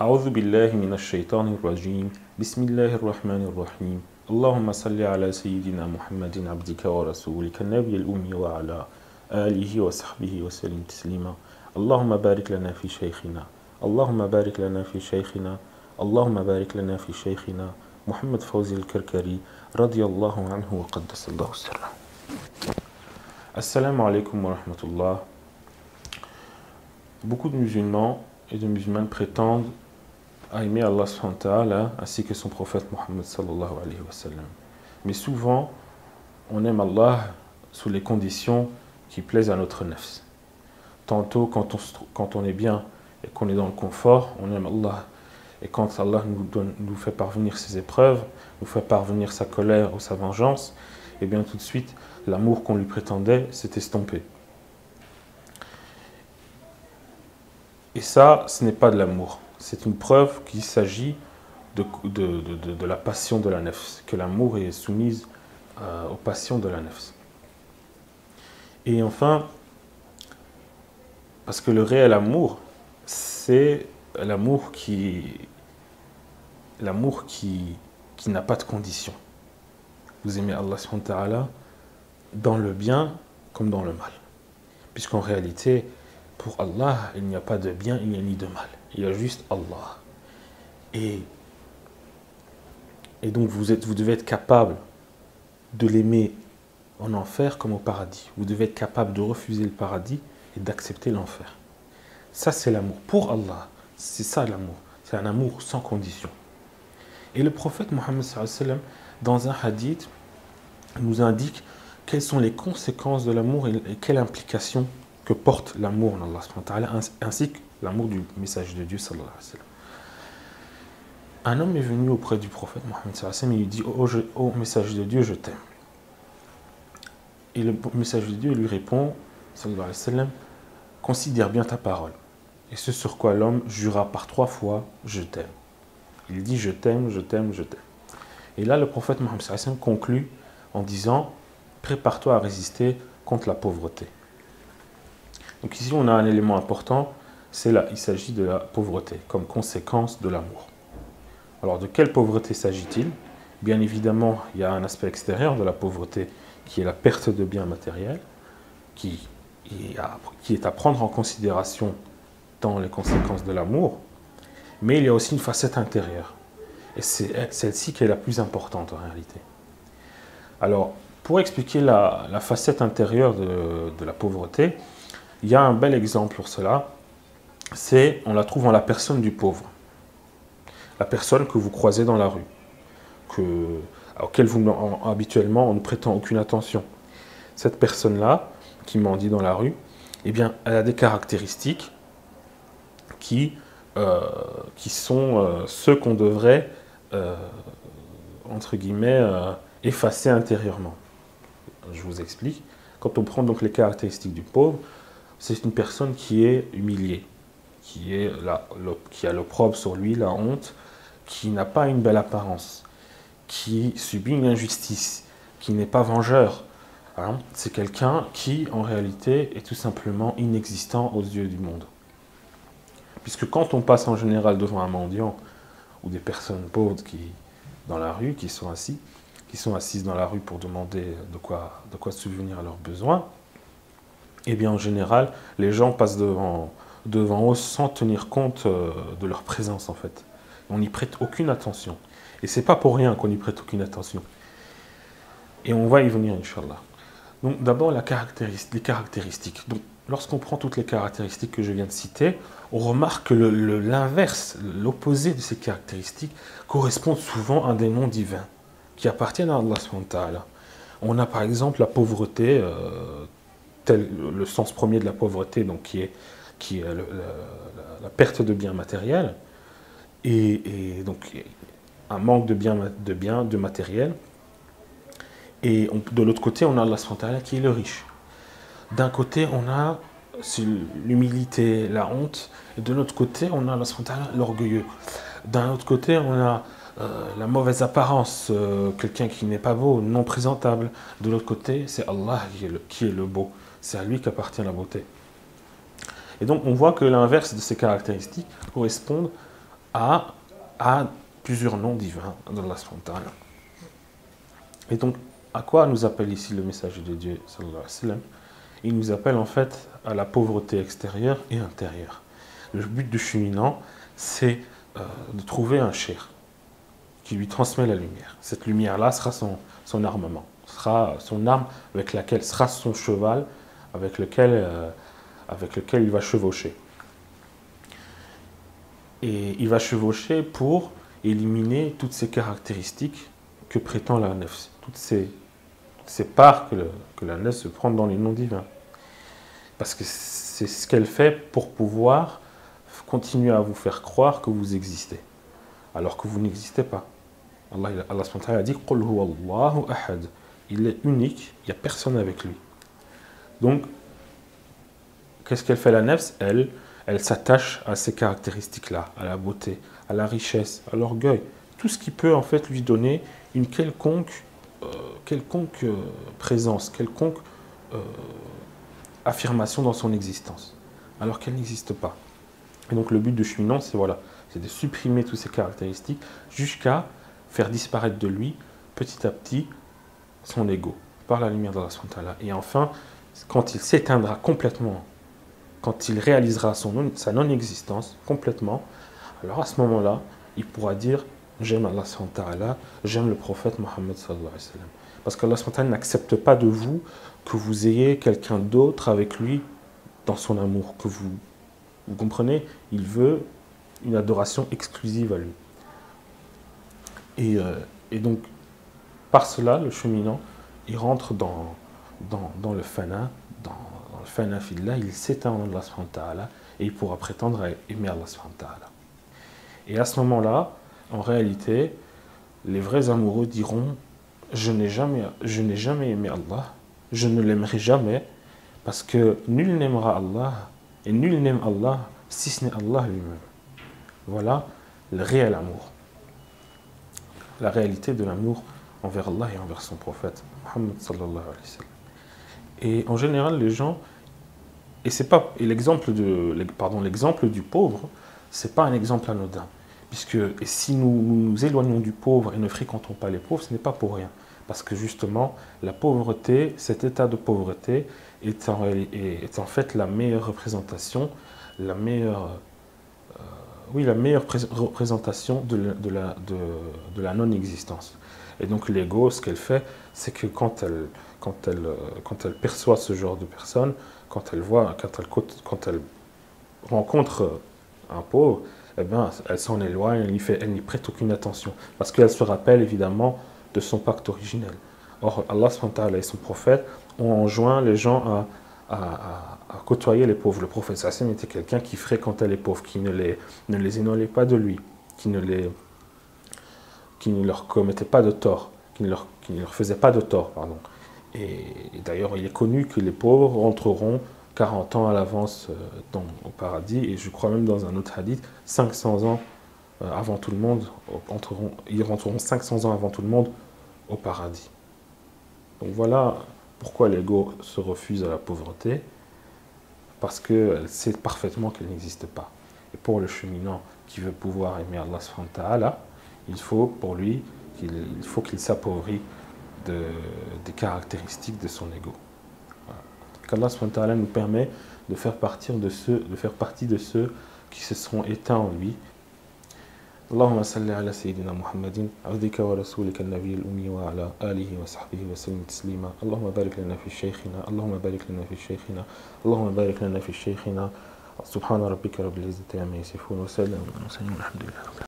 أعوذ بالله من الشيطان الرجيم. بسم الله الرحمن الرحيم. اللهم صل على سيدنا محمد عبدك ورسولك النبي الأمي وعلى آله وصحبه وسلم تسليما. اللهم بارك لنا في شيخنا. اللهم بارك لنا في شيخنا. اللهم بارك لنا في شيخنا محمد فوزي الكركري رضي الله عنه وقدس الله سره. Assalamu alaikum wa rahmatullah. Beaucoup de musulmans et de musulmanes prétendent aimer Allah subhanahu ainsi que son prophète sallam. Mais souvent, on aime Allah sous les conditions qui plaisent à notre nefs. Tantôt, quand on, est bien et qu'on est dans le confort, on aime Allah. Et quand Allah nous, nous fait parvenir ses épreuves, nous fait parvenir sa colère ou sa vengeance, et bien tout de suite, l'amour qu'on lui prétendait s'est estompé. Et ça, ce n'est pas de l'amour. C'est une preuve qu'il s'agit de, de, de, la passion de la nefs, que l'amour est soumise euh, aux passions de la nefs. Et enfin, parce que le réel amour, c'est l'amour qui, l'amour qui, qui n'a pas de condition. Vous aimez Allah dans le bien comme dans le mal. Puisqu'en réalité, pour Allah, il n'y a pas de bien, il n'y a ni de mal. Il y a juste Allah. Et, donc vous, vous devez être capable de l'aimer en enfer comme au paradis. Vous devez être capable de refuser le paradis et d'accepter l'enfer. Ça, c'est l'amour. Pour Allah, c'est ça l'amour. C'est un amour sans condition. Et le prophète Mohammed, dans un hadith, nous indique quelles sont les conséquences de l'amour et quelle implication que porte l'amour en Allah ainsi que l'amour du message de Dieu. Un homme est venu auprès du prophète Mohammed sallam et il dit oh, oh message de Dieu, je t'aime. Et le message de Dieu lui répond considère bien ta parole. Et ce sur quoi l'homme jura par trois fois je t'aime. Il dit je t'aime, je t'aime, je t'aime. Et là le prophète Mohammed sallam conclut en disant prépare-toi à résister contre la pauvreté. Donc ici, on a un élément important, c'est là, il s'agit de la pauvreté comme conséquence de l'amour. Alors de quelle pauvreté s'agit-il? Bien évidemment, il y a un aspect extérieur de la pauvreté qui est la perte de biens matériels, qui, est à prendre en considération dans les conséquences de l'amour, mais il y a aussi une facette intérieure. Et c'est celle-ci qui est la plus importante en réalité. Alors, pour expliquer la, facette intérieure de, la pauvreté, il y a un bel exemple pour cela. C'est, on la trouve en la personne du pauvre. La personne que vous croisez dans la rue, que, auquel vous, en, habituellement on ne prétend aucune attention. Cette personne-là, qui mendie dans la rue, eh bien, elle a des caractéristiques qui, euh, sont euh, ceux qu'on devrait, euh, entre guillemets, effacer intérieurement. Je vous explique. Quand on prend donc les caractéristiques du pauvre, c'est une personne qui est humiliée, qui, a l'opprobre sur lui, la honte, qui n'a pas une belle apparence, qui subit une injustice, qui n'est pas vengeur. Hein c'est quelqu'un qui, en réalité, est tout simplement inexistant aux yeux du monde. Puisque quand on passe en général devant un mendiant ou des personnes pauvres qui, dans la rue qui sont assis, qui sont assises dans la rue pour demander de quoi, de quoi subvenir à leurs besoins, eh bien en général, les gens passent devant, devant eux sans tenir compte euh, de leur présence en fait. On n'y prête aucune attention. Et c'est pas pour rien qu'on n'y prête aucune attention. Et on va y venir, Inch'Allah. Donc d'abord les caractéristiques. Donc lorsqu'on prend toutes les caractéristiques que je viens de citer, on remarque que l'inverse, l'opposé de ces caractéristiques, correspond souvent à des noms divins qui appartiennent à Allah. On a par exemple la pauvreté, euh, le sens premier de la pauvreté, donc qui est, qui est la, perte de biens matériels, et, donc un manque de biens, de, biens, de matériel. Et de l'autre côté, on a Allah qui est le riche. D'un côté, on a l'humilité, la honte, et de l'autre côté, on a Allah l'orgueilleux. D'un autre côté, on a euh, la mauvaise apparence, euh, quelqu'un qui n'est pas beau, non présentable. De l'autre côté, c'est Allah qui est le beau. C'est à lui qu'appartient la beauté. Et donc on voit que l'inverse de ces caractéristiques correspondent a, a plusieurs noms divins d'Allah subhanahu Et donc, à quoi nous appelle ici le message de Dieu Il nous appelle en fait à la pauvreté extérieure et intérieure. Le but du cheminant, c'est euh, de trouver un cher qui lui transmet la lumière. Cette lumière-là sera son, son armement, sera son arme avec laquelle, sera son cheval avec lequel, euh, avec lequel il va chevaucher. Et il va chevaucher pour éliminer toutes ces caractéristiques que prétend la nefs, toutes ces, ces parts que, la nefs se prend dans les noms divins. Parce que c'est ce qu'elle fait pour pouvoir continuer à vous faire croire que vous existez, alors que vous n'existez pas. Allah, Allah a dit. Il est unique, il n'y a personne avec lui. Donc, qu'est-ce qu'elle fait la nefs? Elle, s'attache à ces caractéristiques-là, à la beauté, à la richesse, à l'orgueil, tout ce qui peut en fait lui donner une quelconque, euh, euh, présence, quelconque euh, affirmation dans son existence, alors qu'elle n'existe pas. Et donc le but de cheminant, c'est voilà, c'est de supprimer toutes ces caractéristiques jusqu'à faire disparaître de lui petit à petit son ego par la lumière de la Et enfin, quand il s'éteindra complètement, quand il réalisera son, sa non-existence complètement, alors à ce moment-là, il pourra dire J'aime Allah, j'aime le prophète Mohammed. Parce qu'Allah n'accepte pas de vous que vous ayez quelqu'un d'autre avec lui dans son amour, que vous, vous comprenez? Il veut une adoration exclusive à lui. Et, euh, et donc, par cela, le cheminant, il rentre dans, dans, le fana, dans, le fana fillah, il s'éteint en Allah et il pourra prétendre à aimer Allah Et à ce moment-là, en réalité, les vrais amoureux diront Je n'ai jamais, je n'ai jamais aimé Allah, je ne l'aimerai jamais, parce que nul n'aimera Allah et nul n'aime Allah si ce n'est Allah lui-même. Voilà le réel amour. La réalité de l'amour envers Allah et envers son prophète, Muhammad sallallahu alayhi wa sallam. Et en général, les gens, et c'est pas, l'exemple de, pardon, l'exemple du pauvre, c'est pas un exemple anodin. Puisque si nous, nous éloignons du pauvre et ne fréquentons pas les pauvres, ce n'est pas pour rien. Parce que justement, la pauvreté, cet état de pauvreté, est en, est en fait la meilleure représentation, la meilleure, euh, oui, la meilleure représentation de de la, de, de la non-existence. Et donc l'ego, ce qu'elle fait, c'est que quand elle, quand, elle, quand elle perçoit ce genre de personne, quand elle voit, quand elle, quand elle rencontre un pauvre, eh bien, elle s'en éloigne, elle n'y fait, elle n'y prête aucune attention, parce qu'elle se rappelle évidemment de son pacte originel. Or, Allah et son prophète ont enjoint les gens à, à, côtoyer les pauvres. Le prophète Sassim était quelqu'un qui fréquentait les pauvres, qui ne les, ne les éloignait pas de lui, qui ne, les, qui ne leur commettait pas de tort, qui ne leur, qui ne leur faisait pas de tort. Pardon. Et, d'ailleurs, il est connu que les pauvres rentreront 40 ans à l'avance euh, au paradis, et je crois même dans un autre hadith, 500 ans euh, avant tout le monde, entreront, ils rentreront 500 ans avant tout le monde au paradis. Donc voilà pourquoi l'ego se refuse à la pauvreté, parce qu'elle sait parfaitement qu'elle n'existe pas. Et pour le cheminant qui veut pouvoir aimer Allah, il faut pour lui qu'il faut qu'il s'appauvrit de, des caractéristiques de son ego. Qu'Allah nous permet de faire, partir de ceux, de faire partie de ceux qui se sont éteints en lui. اللهم صل على سيدنا محمد عبدك ورسولك النبي الأمي وعلى آله وصحبه وسلم تسليما اللهم بارك لنا في شيخنا اللهم بارك لنا في شيخنا اللهم بارك لنا في شيخنا سبحان ربك رب العزة عما يصفون وسلام على المرسلين والحمد لله